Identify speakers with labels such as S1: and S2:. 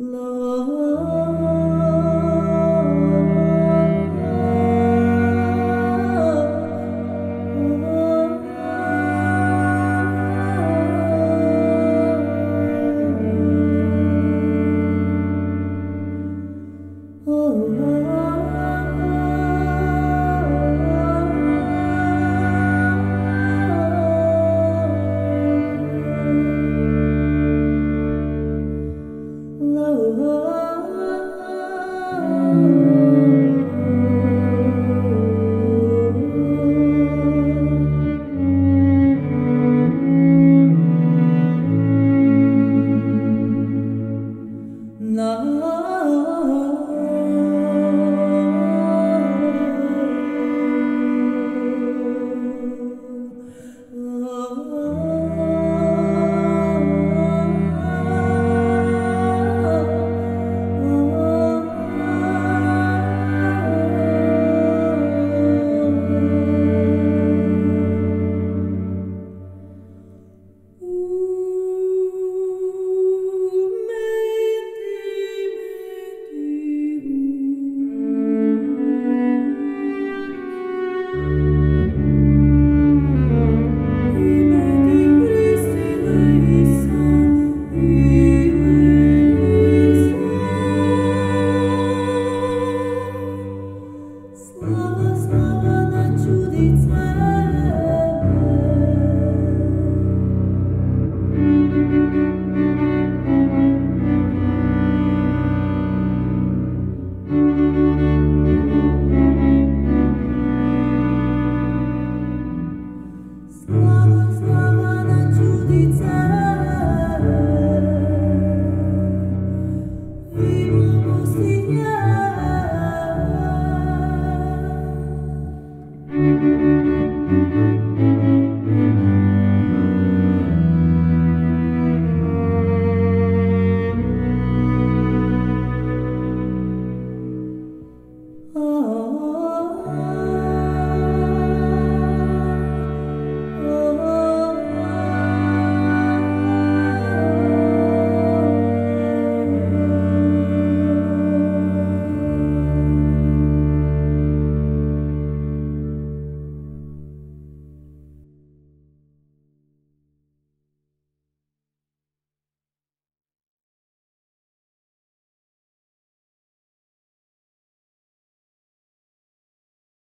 S1: Lord.